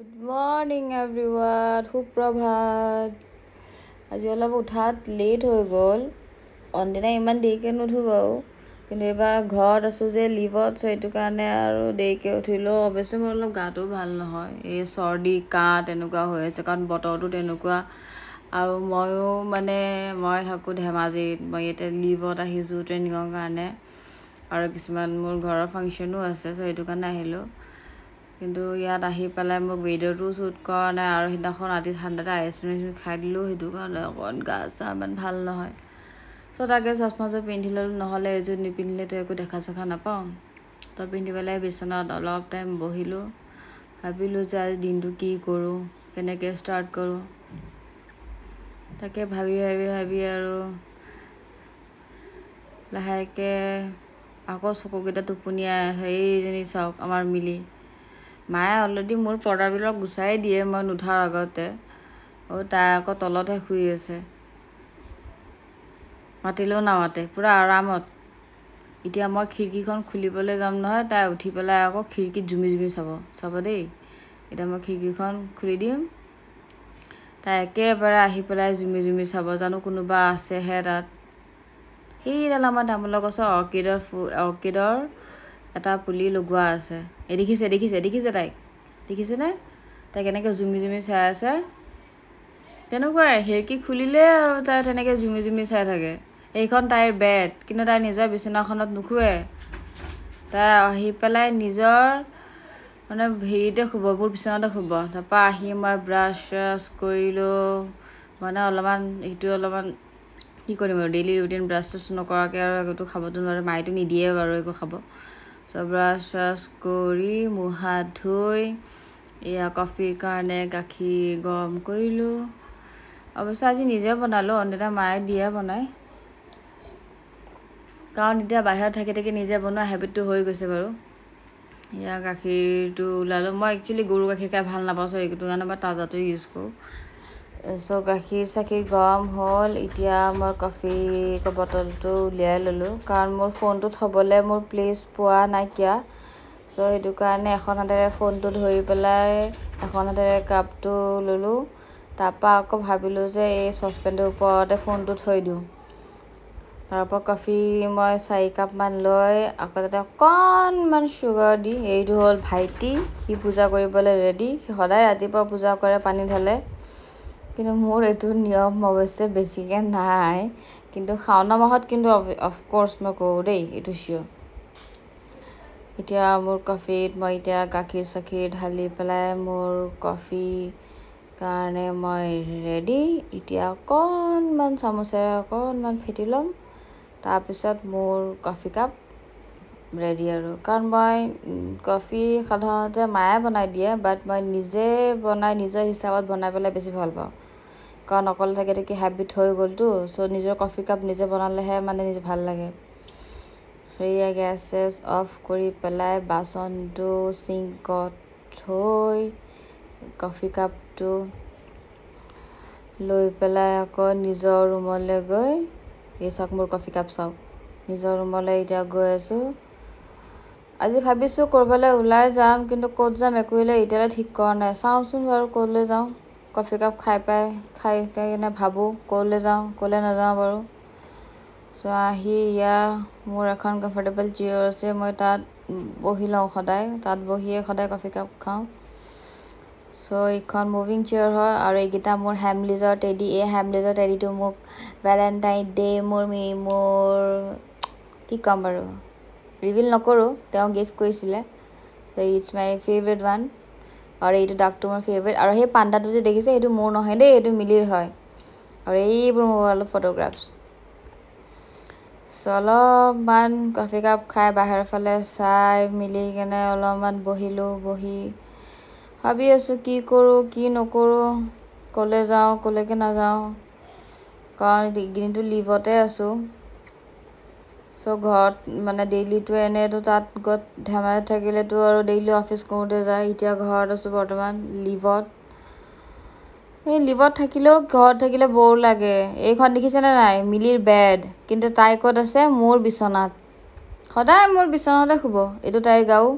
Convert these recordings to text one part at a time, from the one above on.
Good morning everyone সুপ্ৰভাত আজি অলপ উঠাত লেট হৈ গ'ল। অনদিনা ইমান দেৰিকৈ নুঠো বাৰু। কিন্তু এইবাৰ ঘৰত আছোঁ যে লিভত চ' সেইটো কাৰণে আৰু দেৰিকৈ উঠিলোঁ। অৱশ্যে মোৰ অলপ গাটো ভাল নহয়। এই চৰ্দি কাহ তেনেকুৱা হৈ আছে। কাৰণ বতৰটো তেনেকুৱা। আৰু ময়ো মানে মই থাকোঁ ধেমাজিত। মই ইয়াতে লিভত আহিছোঁ ট্ৰেইনিঙৰ কাৰণে। আৰু কিছুমান মোৰ ঘৰৰ ফাংচনো আছে চ' সেইটো কাৰণে আহিলোঁ। কিন্তু ইয়াত আহি পেলাই মোক ৱেডাৰটো শ্বুট কৰা নাই আৰু সেইদিনাখন ৰাতি ঠাণ্ডাতে আইচক্ৰীম খাই দিলোঁ সেইটো কাৰণে অকণ গা চা ইমান ভাল নহয়। চ' তাকে চচমাযোৰ পিন্ধি ল'লোঁ নহ'লে এইযোৰ নিপিন্ধিলেতো একো দেখা চেখা নাপাওঁ। তো পিন্ধি পেলাই বিচনাত অলপ টাইম বহিলোঁ। ভাবিলোঁ যে আজি দিনটো কি কৰোঁ কেনেকৈ ষ্টাৰ্ট কৰোঁ। তাকে ভাবি ভাবি ভাবি আৰু লাহেকৈ আকৌ চকুকেইটা টোপনিয়াই সেইজনী চাওক আমাৰ মিলি। মায়ে অলৰেডি মোৰ পৰ্দাবিলাক গুচাই দিয়ে মই নুঠাৰ আগতে। আৰু তাই আকৌ তলতহে শুই আছে। মাতিলেও নামাতে পূৰা আৰামত। এতিয়া মই খিৰিকীখন খুলিবলৈ যাম নহয় তাই উঠি পেলাই আকৌ খিৰিকীত জুমি জুমি চাব চাব দেই। এতিয়া মই খিৰিকীখন খুলি দিম। তাই একেবাৰে আহি পেলাই জুমি জুমি চাব জানো কোনোবা আছেহে তাত। সেইডাল আমাৰ তামোলৰ গছৰ অৰ্কিডৰ ফু অৰ্কিডৰ এটা পুলি লগোৱা আছে। এই দেখিছে দেখিছে দেখিছে তাইক। দেখিছেনে তাই কেনেকৈ জুমি জুমি চাই আছে। তেনেকুৱাই খিৰিকী খুলিলে আৰু তাই তেনেকৈ জুমি জুমি চাই থাকে। এইখন তাইৰ বেড কিন্তু তাই নিজৰ বিচনাখনত নুশুৱে। তাই আহি পেলাই নিজৰ মানে হেৰিতে শুব মোৰ বিচনাতে শুব। তাৰপৰা আহি মই ব্ৰাছ চ্ৰাছ কৰিলোঁ। মানে অলপমান সেইটো অলপমান কি কৰিম আৰু ডেইলি ৰুটিন ব্ৰাছ চ্ৰাছ নকৰাকৈ আৰু একোটো খাবতো নোৱাৰে। মায়েতো নিদিয়ে বাৰু একো খাব। চ' ব্ৰাছ চ্ৰাছ কৰি মুখ হাত ধুই এয়া কফিৰ কাৰণে গাখীৰ গৰম কৰিলোঁ। অৱশ্যে আজি নিজে বনালোঁ অন্যতা মায়ে দিয়ে বনায় কাৰণ এতিয়া বাহিৰত থাকি থাকি নিজে বনোৱা হেবিটটো হৈ গৈছে বাৰু। এয়া গাখীৰটো ওলালোঁ। মই একচুৱেলি গৰু গাখীৰ খাই ভাল নাপাওঁ চ' সেইটো কাৰণে মই তাজাটো ইউজ কৰোঁ। চ' গাখীৰ চাখীৰ গৰম হ'ল এতিয়া মই কফি বটলটো উলিয়াই ল'লোঁ। কাৰণ মোৰ ফোনটো থ'বলৈ মোৰ প্লেচ পোৱা নাইকিয়া। চ' সেইটো কাৰণে এখন হাতেৰে ফোনটো ধৰি পেলাই এখন হাতেৰে কাপটো ল'লোঁ। তাৰপৰা আকৌ ভাবিলোঁ যে এই চচপেনটোৰ ওপৰতে ফোনটো থৈ দিওঁ। তাৰপৰা কফি মই চাৰি কাপমান লৈ আকৌ তাতে অকণমান চুগাৰ দি এইটো হ'ল ভাইটি সি পূজা কৰিবলৈ ৰেডি সি সদায় ৰাতিপুৱা পূজা কৰে পানী ঢালে। কিন্তু মোৰ এইটো নিয়ম অৱশ্যে বেছিকৈ নাই। কিন্তু শাওণ মাহত কিন্তু অফক'ৰ্চ মই কৰোঁ দেই এইটো চিয়'ৰ এতিয়া মোৰ কফিত মই এতিয়া গাখীৰ চাখীৰ ঢালি পেলাই মোৰ কফি কাৰণে মই ৰেডি এতিয়া অকণমান চামুচেৰে অকণমান ফেটি ল'ম। তাৰপিছত মোৰ কফি কাপ ৰেডি আৰু। কাৰণ মই কফি সাধাৰণতে মায়ে বনাই দিয়ে বাট মই নিজে বনাই নিজৰ হিচাপত বনাই পেলাই বেছি ভাল পাওঁ। কাৰণ অকলে থাকি থাকি হেবিট হৈ গ'লতো চ' নিজৰ কফি কাপ নিজে বনালেহে মানে নিজে ভাল লাগে। চ' এয়া গেছ চেছ অফ কৰি পেলাই বাচনটো চিংকত থৈ কফি কাপটো লৈ পেলাই আকৌ নিজৰ ৰুমলৈ গৈ এই চাওক মোৰ কফি কাপ চাওক নিজৰ ৰুমলৈ এতিয়া গৈ আছোঁ। আজি ভাবিছোঁ ক'ৰবালৈ ওলাই যাম কিন্তু ক'ত যাম একোলৈ এতিয়ালৈ ঠিক কৰা নাই। চাওঁচোন বাৰু ক'লৈ যাওঁ। কফি কাপ খাই পাই খাই খাই কিনে ভাবোঁ ক'লৈ যাওঁ ক'লৈ নাযাওঁ বাৰু। চ' আহি ইয়াৰ মোৰ এখন কমফৰ্টেবল চেয়াৰ আছে মই তাত বহি লওঁ সদায় তাত বহিয়ে সদায় কফি কাপ খাওঁ। চ' এইখন মুভিং চেয়াৰ হয় আৰু এইকেইটা মোৰ হেমলিজৰ টেডি এই হেমলিজৰ টেডিটো মোক ভেলেণ্টাইন ডে' মোৰ মোৰ কি ক'ম বাৰু ৰিভিল নকৰোঁ তেওঁ গিফ্ট কৰিছিলে। So' it's my favourite one আৰু এইটো ডাকটো মোৰ ফেভৰেট আৰু সেই পাণ্ডাটো যে দেখিছে সেইটো মোৰ নহয় দেই এইটো মিলিৰ হয়। আৰু এইবোৰ মোবাইলৰ ফটোগ্ৰাফছ চ' অলপমান কফি কাপ খাই বাহিৰৰ ফালে চাই মিলি কেনে অলপমান বহিলোঁ বহি ভাবি আছোঁ কি কৰোঁ কি নকৰোঁ ক'লৈ যাওঁ ক'লৈকে নাযাওঁ কাৰণ এইকেইদিনটো লিভতে আছোঁ। চ' ঘৰত মানে ডেইলিটো এনেইতো তাত গত ধেমাজিত থাকিলেতো আৰু ডেইলি অফিচ কৰোঁতে যায়। এতিয়া ঘৰত আছোঁ বৰ্তমান লিভত এই লিভত থাকিলেও ঘৰত থাকিলে বৰ লাগে। এইখন দেখিছেনে নাই? মিলিৰ বেড কিন্তু তাই ক'ত আছে? মোৰ বিচনাত। সদায় মোৰ বিচনাতে শুব। এইটো তাইৰ গাৰু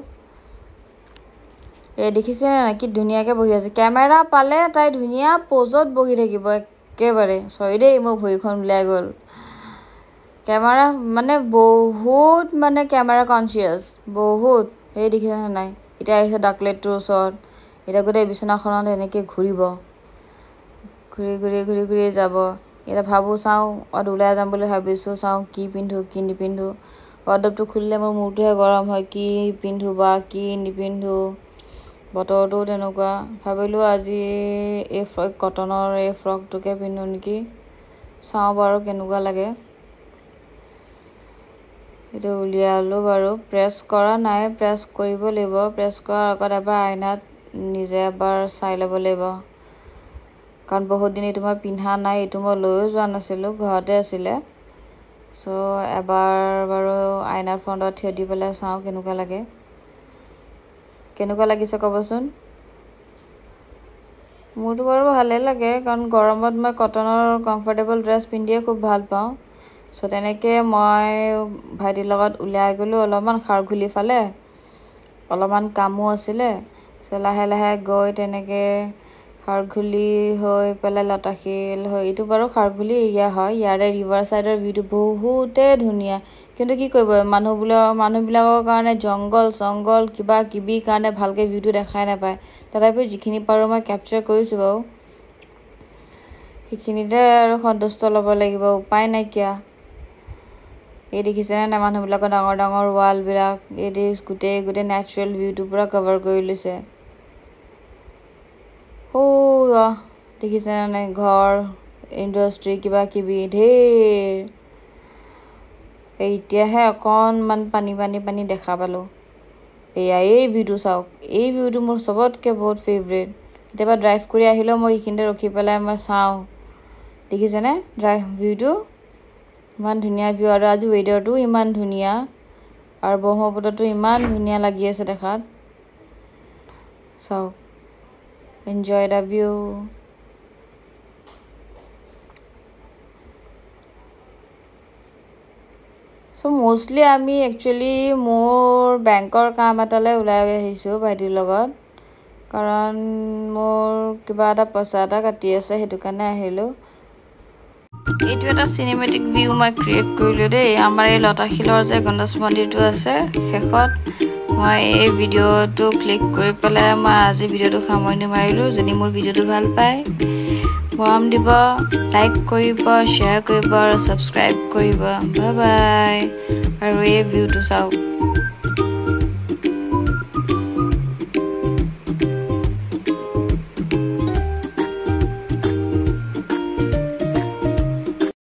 এই দেখিছেনে নাই? কি ধুনীয়াকৈ বহি আছে। কেমেৰা পালে তাই ধুনীয়া প'জত বহি থাকিব একেবাৰে। চৰি দেই মোৰ ভৰিখন ওলাই গ'ল। কেমেৰা মানে বহুত মানে কেমেৰা কনচিয়াছ বহুত। এই দেখিছেনে নাই? এতিয়া আহিছে ডাকলেটটোৰ ওচৰত। এতিয়া গোটেই বিচনাখনত এনেকৈ ঘূৰিব। ঘূৰি ঘূৰি ঘূৰি ঘূৰি যাব। এতিয়া ভাবোঁ চাওঁ অত ওলাই যাম বুলি ভাবিছোঁ চাওঁ কি পিন্ধোঁ কি নিপিন্ধোঁ। ৱাৰ্ডৰটো খুলিলে মোৰ মূৰটোহে গৰম হয় কি পিন্ধোঁ বা কি নিপিন্ধোঁ। বতৰটো তেনেকুৱা। ভাবিলোঁ আজি এই ফ্ৰক কটনৰ এই ফ্ৰকটোকে পিন্ধোঁ নেকি? চাওঁ বাৰু কেনেকুৱা লাগে। এইটো উলিয়ালোঁ বাৰু। প্ৰেছ কৰা নাই প্ৰেছ কৰিব লাগিব। প্ৰেছ কৰাৰ আগত এবাৰ আইনাত নিজে এবাৰ চাই ল'ব লাগিব। কাৰণ বহুত দিন এইটো মই পিন্ধা নাই এইটো মই লৈও যোৱা নাছিলোঁ ঘৰতে আছিলে। চ' এবাৰ বাৰু আইনাৰ ফ্ৰণ্টত থিয় দি পেলাই চাওঁ কেনেকুৱা লাগে। কেনেকুৱা লাগিছে ক'বচোন? মোৰতো বাৰু ভালেই লাগে কাৰণ গৰমত মই কটনৰ কমফৰ্টেবল ড্ৰেছ পিন্ধিয়ে খুব ভাল পাওঁ। চ' তেনেকৈ মই ভাইটিৰ লগত ওলাই গ'লোঁ। অলপমান খাৰঘুলি ফালে। অলপমান কামো আছিলে। চ' লাহে লাহে গৈ তেনেকৈ খাৰঘুলি হৈ পেলাই লতাশিল হৈ এইটো বাৰু খাৰঘুলি এৰিয়া হয়। ইয়াৰে ৰিভাৰ ছাইডৰ ভিউটো বহুতেই ধুনীয়া। কিন্তু কি কৰিব? মানুহবিলাক মানুহবিলাকৰ কাৰণে জংঘল চংঘল কিবা কিবি কাৰণে ভালকৈ ভিউটো দেখাই নাপায়। তথাপিও যিখিনি পাৰোঁ মই কেপচাৰ কৰিছোঁ বাৰু। সেইখিনিতে আৰু সন্তুষ্ট ল'ব লাগিব। উপায় নাইকিয়া। এই দেখিছেনে নাই? মানুহবিলাকৰ ডাঙৰ ডাঙৰ ৱালবিলাক এই গোটেই গোটেই নেচাৰেল ভিউটো পূৰা কভাৰ কৰি লৈছে। দেখিছেনে নাই? ঘৰ ইণ্ডাষ্ট্ৰি কিবা কিবি ঢেৰ এতিয়াহে অকণমান পানী পানী পানী দেখা পালোঁ। এয়া এই ভিউটো চাওক। এই ভিউটো মোৰ চবতকৈ বহুত ফেভৰেট কেতিয়াবা ড্ৰাইভ কৰি আহিলেও মই এইখিনিতে ৰখি পেলাই মই চাওঁ। দেখিছেনে? ড্ৰাইভ ভিউটো ইমান ধুনীয়া ভিউ আৰু আজি ৱেডাৰটোও ইমান ধুনীয়া। আৰু ব্ৰহ্মপুত্ৰটো ইমান ধুনীয়া লাগি আছে দেখাত। চাওক enjoy the view so' mostly আমি একচুৱেলি মোৰ বেংকৰ কাম এটালৈ ওলাই আহিছোঁ ভাইটিৰ লগত। কাৰণ মোৰ কিবা এটা পইচা এটা কাটি আছে সেইটো কাৰণে আহিলোঁ। এইটো এটা চিনেমেটিক ভিউ মই ক্ৰিয়েট কৰিলোঁ দেই। আমাৰ এই লতাশিলৰ যে গণেশ মন্দিৰটো আছে শেষত মই এই ভিডিঅ'টো ক্লিক কৰি পেলাই মই আজি ভিডিঅ'টো সামৰণি মাৰিলোঁ। যদি মোৰ ভিডিঅ'টো ভাল পায় মৰম দিব লাইক কৰিব শ্বেয়াৰ কৰিব আৰু ছাবস্ক্ৰাইব কৰিব। বাই বাই আৰু এই ভিউটো চাওক।